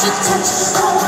touch, the touch.